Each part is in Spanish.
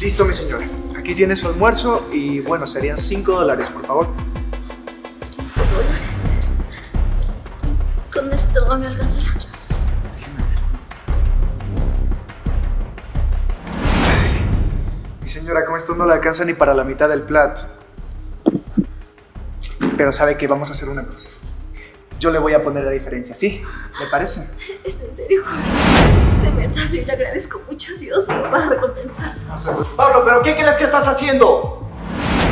Listo, mi señora. Aquí tiene su almuerzo y bueno, serían 5 dólares, por favor. Cinco dólares. Con esto me alcanzará. Mi señora, con esto no le alcanza ni para la mitad del plato. Pero sabe que vamos a hacer una cosa. Yo le voy a poner la diferencia, ¿sí? ¿Le parece? Es en serio, joven. De verdad, yo le agradezco mucho a Dios me va a recompensar. Pablo, ¿pero qué crees que estás haciendo?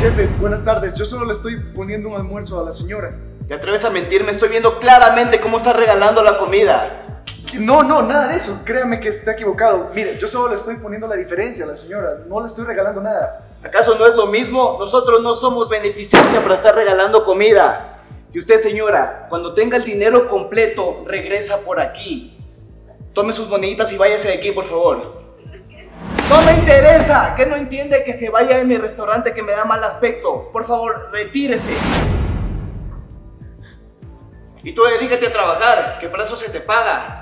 Jefe, buenas tardes. Yo solo le estoy poniendo un almuerzo a la señora. ¿Te atreves a mentirme? Estoy viendo claramente cómo estás regalando la comida. No, no, nada de eso. Créame que está equivocado. Mire, yo solo le estoy poniendo la diferencia a la señora. No le estoy regalando nada. ¿Acaso no es lo mismo? Nosotros no somos beneficencia para estar regalando comida. Y usted, señora, cuando tenga el dinero completo, regresa por aquí. Tome sus moneditas y váyase de aquí, por favor. No me interesa. ¿Qué no entiende que se vaya de mi restaurante que me da mal aspecto? Por favor, retírese. Y tú dedícate a trabajar, que para eso se te paga.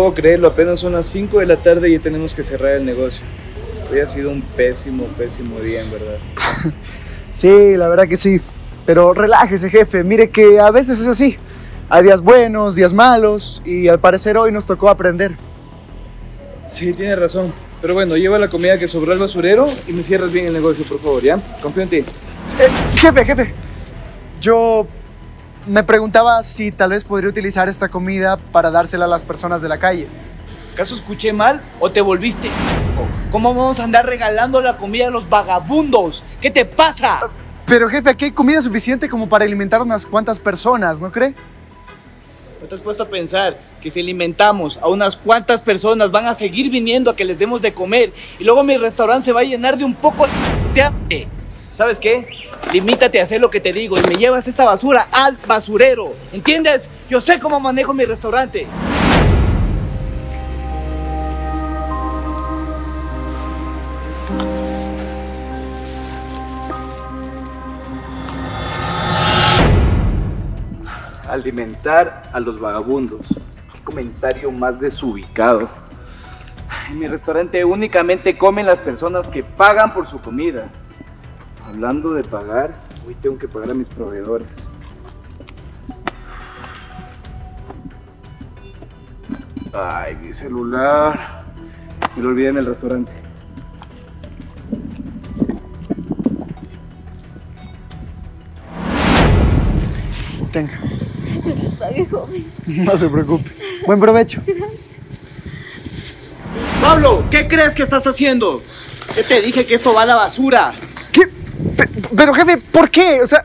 Puedo creerlo, apenas son las 5 de la tarde y ya tenemos que cerrar el negocio. Hoy ha sido un pésimo, pésimo día, en verdad. Sí, la verdad que sí. Pero relájese, jefe. Mire que a veces es así. Hay días buenos, días malos y al parecer hoy nos tocó aprender. Sí, tiene razón. Pero bueno, lleva la comida que sobró al basurero y me cierras bien el negocio, por favor, ¿ya? Confío en ti. Eh, jefe, jefe. Yo me preguntaba si tal vez podría utilizar esta comida para dársela a las personas de la calle. ¿Acaso escuché mal o te volviste? ¿Cómo vamos a andar regalando la comida a los vagabundos? ¿Qué te pasa? Pero jefe, aquí hay comida suficiente como para alimentar unas cuantas personas, ¿no cree? ¿No te has puesto a pensar que si alimentamos a unas cuantas personas van a seguir viniendo a que les demos de comer y luego mi restaurante se va a llenar de un poco de hambre? ¿Sabes qué? Limítate a hacer lo que te digo y me llevas esta basura al basurero. ¿Entiendes? Yo sé cómo manejo mi restaurante. Alimentar a los vagabundos. Qué comentario más desubicado. En mi restaurante únicamente comen las personas que pagan por su comida. Hablando de pagar, hoy tengo que pagar a mis proveedores. Ay, mi celular. Me lo olvidé en el restaurante. Tenga, joven. no se preocupe. Buen provecho. Pablo, ¿qué crees que estás haciendo? Yo te dije que esto va a la basura. Pero jefe, ¿por qué? O sea,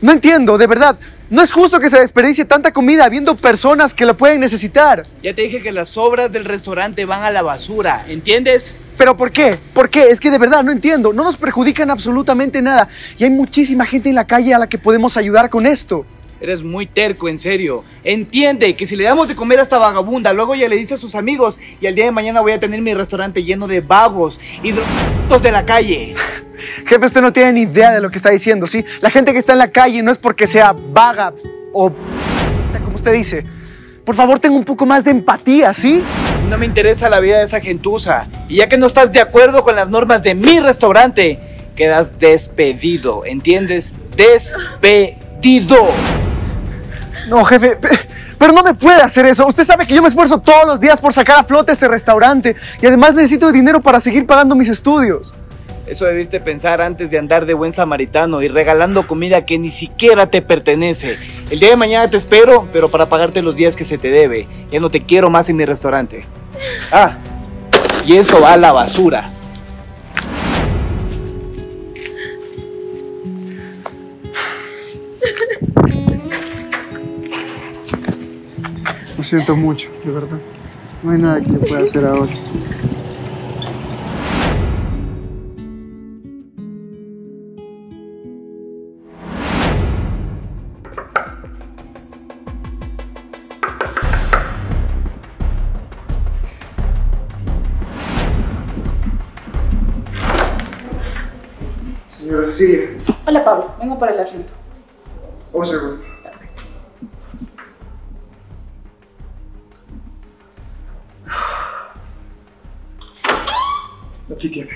no entiendo, de verdad. No es justo que se desperdicie tanta comida habiendo personas que la pueden necesitar. Ya te dije que las sobras del restaurante van a la basura, ¿entiendes? ¿Pero por qué? ¿Por qué? Es que de verdad no entiendo. No nos perjudican absolutamente nada. Y hay muchísima gente en la calle a la que podemos ayudar con esto. Eres muy terco, en serio. Entiende que si le damos de comer a esta vagabunda, luego ya le dice a sus amigos y al día de mañana voy a tener mi restaurante lleno de vagos y de la calle. Jefe, usted no tiene ni idea de lo que está diciendo, ¿sí? La gente que está en la calle no es porque sea vaga o... como usted dice. Por favor, tenga un poco más de empatía, ¿sí? No me interesa la vida de esa gentuza. Y ya que no estás de acuerdo con las normas de mi restaurante, quedas despedido, ¿entiendes? Despedido. No, jefe, pe- pero no me puede hacer eso. Usted sabe que yo me esfuerzo todos los días por sacar a flote este restaurante y además necesito dinero para seguir pagando mis estudios. Eso debiste pensar antes de andar de buen samaritano y regalando comida que ni siquiera te pertenece. El día de mañana te espero, pero para pagarte los días que se te debe. Ya no te quiero más en mi restaurante. Ah, y esto va a la basura. Lo siento mucho, de verdad. No hay nada que yo pueda hacer ahora. Vengo por el asiento. Un segundo. Aquí tiene.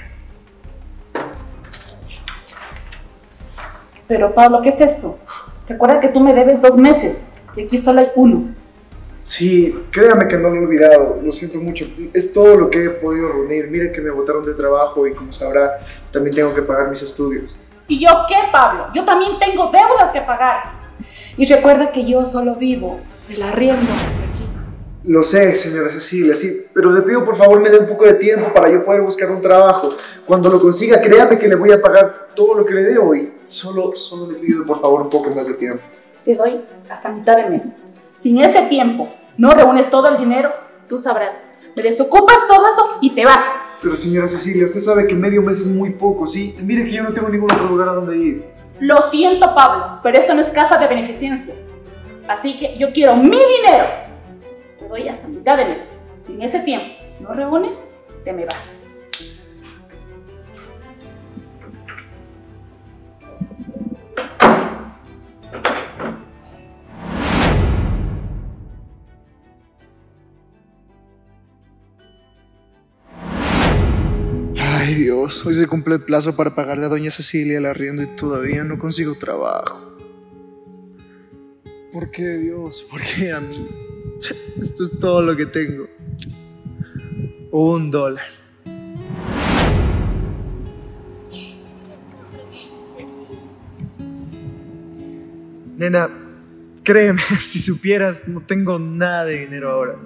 Pero Pablo, ¿qué es esto? Recuerda que tú me debes dos meses y aquí solo hay uno. Sí, créame que no lo he olvidado, lo siento mucho. Es todo lo que he podido reunir. Mire que me botaron de trabajo y como sabrá, también tengo que pagar mis estudios. ¿Y yo qué, Pablo? Yo también tengo deudas que pagar. Y recuerda que yo solo vivo del arriendo aquí. Lo sé, señora Cecilia, sí, pero le pido por favor me dé un poco de tiempo para yo poder buscar un trabajo. Cuando lo consiga, créame que le voy a pagar todo lo que le debo y solo, solo le pido por favor un poco más de tiempo. Te doy hasta mitad de mes. Si en ese tiempo no reúnes todo el dinero, tú sabrás. Me desocupas todo esto y te vas. Pero señora Cecilia, usted sabe que medio mes es muy poco, ¿sí? Mire que yo no tengo ningún otro lugar a donde ir. Lo siento, Pablo, pero esto no es casa de beneficencia. Así que yo quiero mi dinero. Te doy hasta mitad de mes. Si en ese tiempo no reúnes, te me vas. Hoy se cumple el plazo para pagarle a doña Cecilia el arriendo y todavía no consigo trabajo. ¿Por qué Dios? ¿Por qué a mí? Esto es todo lo que tengo. Un dólar. Nena, créeme, si supieras, no tengo nada de dinero ahora.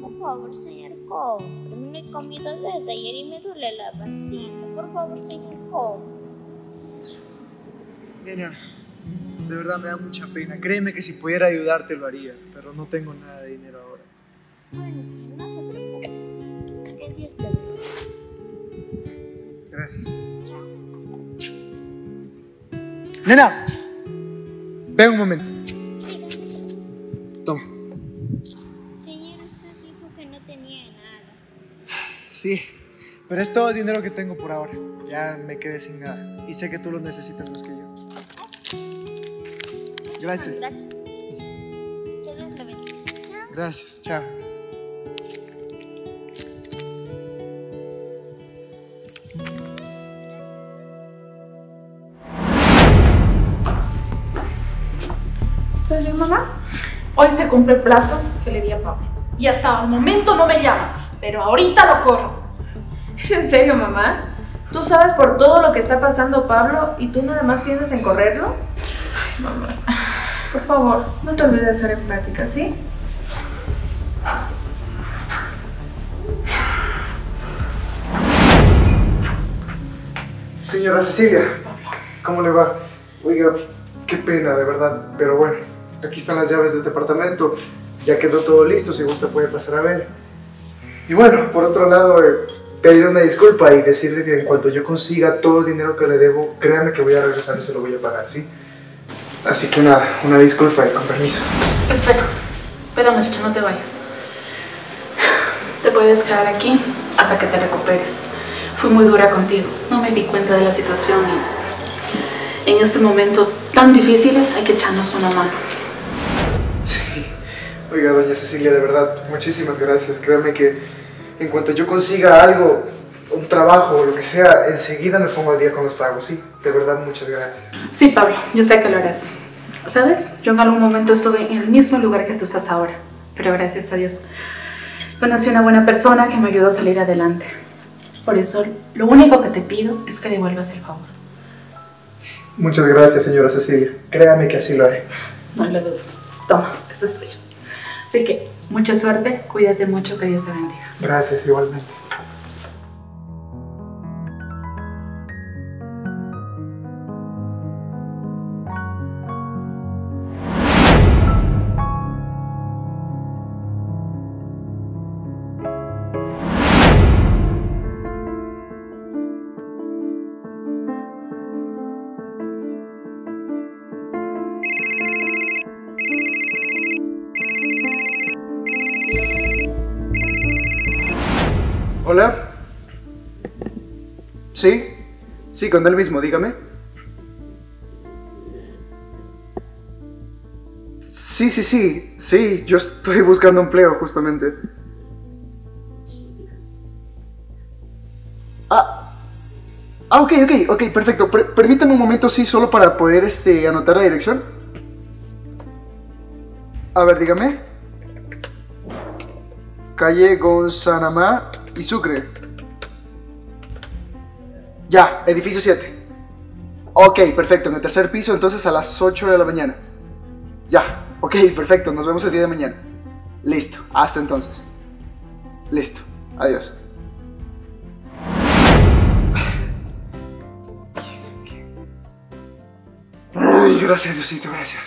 Por favor, señor Cobb. No he comido desde ayer y me duele la pancita. Por favor, señor Cobb. Nena, de verdad me da mucha pena. Créeme que si pudiera ayudarte lo haría, pero no tengo nada de dinero ahora. Bueno, señor, no se preocupe. Que Dios le bendiga. Gracias. Nena, ven un momento. Sí, pero es todo el dinero que tengo por ahora. Ya me quedé sin nada. Y sé que tú lo necesitas más que yo. Gracias. Gracias. Que Dios le bendiga. Chao. Gracias, chao. ¿Sabes bien, mamá? Hoy se cumple el plazo que le di a Pablo. Y hasta el momento no me llama, pero ahorita lo corro. ¿Es en serio, mamá? ¿Tú sabes por todo lo que está pasando Pablo y tú nada más piensas en correrlo? Ay, mamá. Por favor, no te olvides de ser empática, ¿sí? Señora Cecilia, ¿cómo le va? Oiga, qué pena, de verdad. Pero bueno, aquí están las llaves del departamento. Ya quedó todo listo, si gusta puede pasar a ver. Y bueno, por otro lado, eh, pedirle una disculpa y decirle que en cuanto yo consiga todo el dinero que le debo, créame que voy a regresar y se lo voy a pagar, ¿sí? Así que nada, una disculpa y con permiso. Espera, espérame, que no te vayas. Te puedes quedar aquí hasta que te recuperes. Fui muy dura contigo, no me di cuenta de la situación y en este momento tan difíciles hay que echarnos una mano. Sí. Oiga, doña Cecilia, de verdad, muchísimas gracias. Créame que en cuanto yo consiga algo, un trabajo o lo que sea, enseguida me pongo al día con los pagos. Sí, de verdad, muchas gracias. Sí, Pablo, yo sé que lo harás. ¿Sabes? Yo en algún momento estuve en el mismo lugar que tú estás ahora, pero gracias a Dios conocí a una buena persona que me ayudó a salir adelante. Por eso, lo único que te pido es que devuelvas el favor. Muchas gracias, señora Cecilia. Créame que así lo haré. No lo dudo. Toma, esto es tuyo. Así que, mucha suerte, cuídate mucho, que Dios te bendiga. Gracias, igualmente. Sí, con el mismo, dígame. Sí, sí, sí, sí, yo estoy buscando empleo justamente. Ah, ah ok, ok, ok, perfecto. Per un momento, sí, solo para poder este, anotar la dirección. A ver, dígame. Calle Gonzanamá y Sucre. Ya, edificio 7. Ok, perfecto, en el tercer piso, entonces a las 8 de la mañana. Ya, ok, perfecto, nos vemos el día de mañana. Listo, hasta entonces. Listo, adiós. Ay, gracias, Diosito, gracias.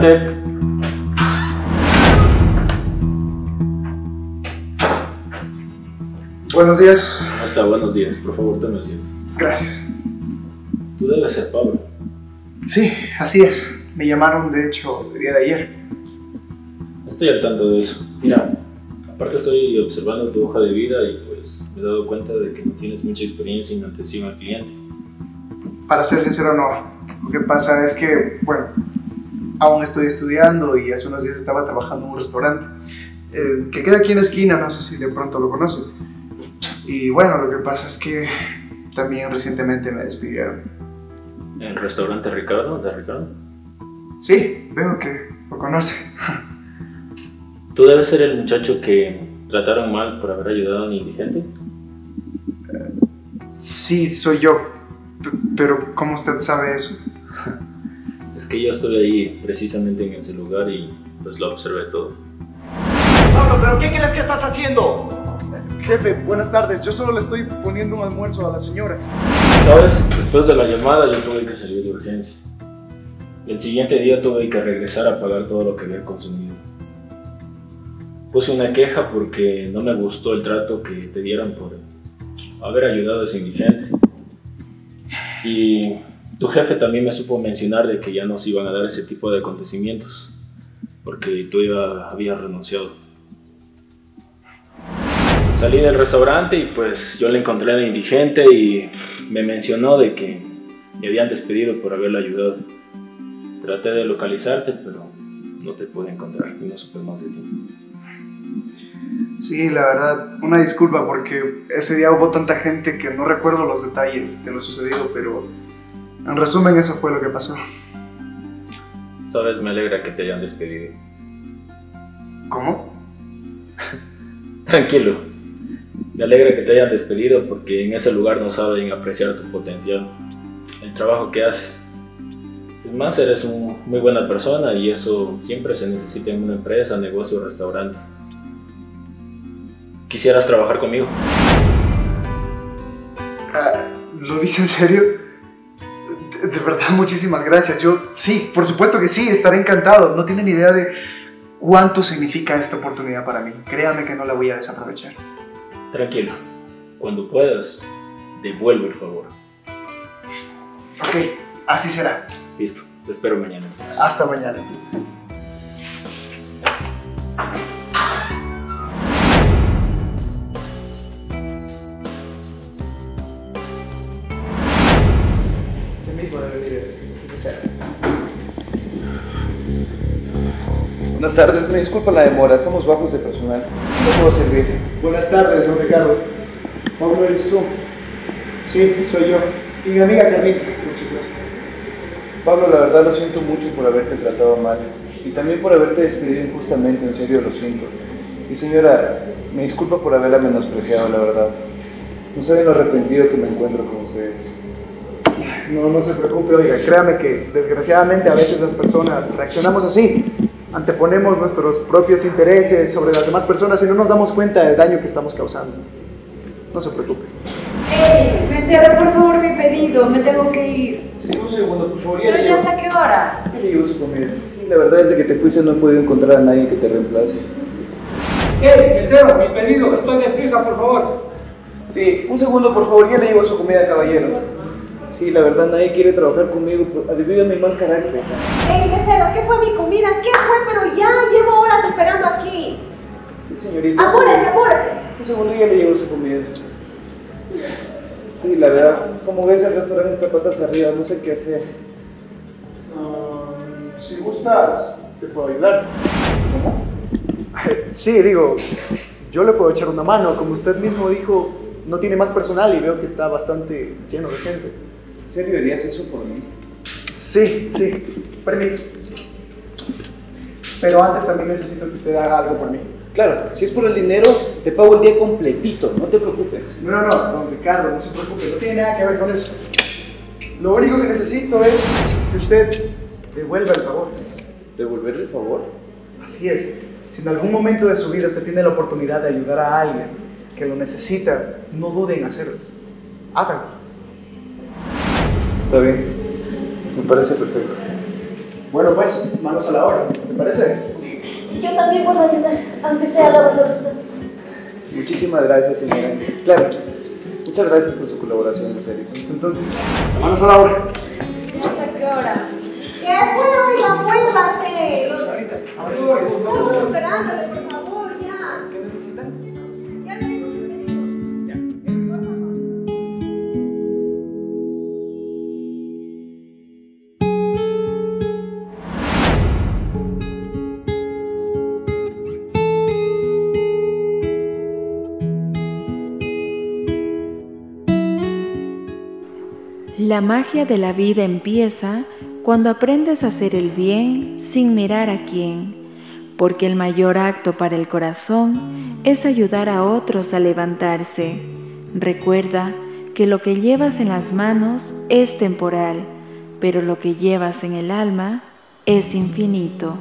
Adelante. Buenos días. Hasta buenos días, por favor, tome asiento. Gracias. Tú debes ser Pablo. Sí, así es. Me llamaron, de hecho, el día de ayer. Estoy al tanto de eso. Mira, aparte estoy observando tu hoja de vida y pues me he dado cuenta de que no tienes mucha experiencia en atención al cliente. Para ser sincero, no. Lo que pasa es que, bueno, aún estoy estudiando y hace unos días estaba trabajando en un restaurante eh, que queda aquí en la esquina, no sé si de pronto lo conocen. Y bueno, lo que pasa es que también recientemente me despidieron. ¿En el restaurante Ricardo? ¿De Ricardo? Sí, veo que lo conoce. Tú debes ser el muchacho que trataron mal por haber ayudado a un indigente. Sí, soy yo. P- pero, ¿cómo usted sabe eso? Es que yo estoy ahí precisamente en ese lugar y pues lo observé todo. Pablo, ¿pero qué crees que estás haciendo? Jefe, buenas tardes. Yo solo le estoy poniendo un almuerzo a la señora. ¿Sabes? Después de la llamada yo tuve que salir de urgencia. El siguiente día tuve que regresar a pagar todo lo que había consumido. Puse una queja porque no me gustó el trato que te dieron por haber ayudado a ese indigente. Y tu jefe también me supo mencionar de que ya no se iban a dar ese tipo de acontecimientos porque tú ya habías renunciado. Salí del restaurante y pues yo le encontré al indigente y me mencionó de que me habían despedido por haberle ayudado. Traté de localizarte, pero no te pude encontrar y no supe más de ti. Sí, la verdad, una disculpa porque ese día hubo tanta gente que no recuerdo los detalles de lo sucedido, pero en resumen eso fue lo que pasó. Sabes, me alegra que te hayan despedido. ¿Cómo? Tranquilo, me alegra que te hayan despedido porque en ese lugar no saben apreciar tu potencial, el trabajo que haces. Es más, eres una muy buena persona y eso siempre se necesita en una empresa, negocio o restaurante. ¿Quisieras trabajar conmigo? Ah, ¿Lo dice en serio? De, verdad, muchísimas gracias. Yo, sí, por supuesto que sí, estaré encantado. No tienen idea de cuánto significa esta oportunidad para mí. Créame que no la voy a desaprovechar. Tranquilo, cuando puedas, devuelve el favor. Ok, así será. Listo, te espero mañana. entonces. Hasta mañana, entonces. Mesero? Buenas tardes, me disculpa la demora, estamos bajos de personal. ¿Cómo puedo servir? Buenas tardes, don Ricardo. Pablo, ¿eres tú? Sí, soy yo. Y mi amiga Carlita, por supuesto. Pablo, la verdad lo siento mucho por haberte tratado mal y también por haberte despedido injustamente, en serio lo siento. Y señora, me disculpa por haberla menospreciado, la verdad. No saben lo arrepentido que me encuentro con ustedes. No, no se preocupe, oiga, créame que desgraciadamente a veces las personas reaccionamos así. Anteponemos nuestros propios intereses sobre las demás personas y no nos damos cuenta del daño que estamos causando. No se preocupe. Ey, mesero, por favor, mi pedido, me tengo que ir. Sí, un segundo, por favor. Pero ya hasta qué hora. Le llevo su comida. Sí, la verdad es que te fuiste no he podido encontrar a nadie que te reemplace. ¡Ey, mesero, mi pedido! Estoy deprisa, por favor. Sí, un segundo, por favor, ya le llevo su comida, caballero. Sí, la verdad nadie quiere trabajar conmigo por- debido a mi mal carácter. Ey, mesero, ¿qué fue mi comida? ¿Qué fue? Pero ya llevo horas esperando aquí. Sí, señorita. Apúrese, apúrese. Un segundo ya le llegó su comida. Sí, la verdad, como ves el restaurante está patas arriba, no sé qué hacer. Um, si gustas, te puedo ayudar. ¿Cómo? Sí, digo, yo le puedo echar una mano. Como usted mismo dijo, no tiene más personal y veo que está bastante lleno de gente. ¿En serio harías eso por mí? Sí, sí. Permiso. Pero antes también necesito que usted haga algo por mí. Claro, si es por el dinero, te pago el día completito, no te preocupes. No, no, no, don Ricardo, no se preocupe, no tiene nada que ver con eso. Lo único que necesito es que usted devuelva el favor. ¿Devolver el favor? Así es. Si en algún momento de su vida usted tiene la oportunidad de ayudar a alguien que lo necesita, no dude en hacerlo. Hágalo. Está bien, me parece perfecto. Bueno, pues, manos a la obra, ¿te parece? Yo también puedo ayudar, aunque sea lavando los platos. Muchísimas gracias, señora. Claro, muchas gracias por su colaboración, en serio. Entonces, manos a la obra. Profesora. ¿Qué fue? Oiga, vuélvase. Estamos esperándole, por favor, ya. ¿Qué necesitan? La magia de la vida empieza cuando aprendes a hacer el bien sin mirar a quién, porque el mayor acto para el corazón es ayudar a otros a levantarse. Recuerda que lo que llevas en las manos es temporal, pero lo que llevas en el alma es infinito.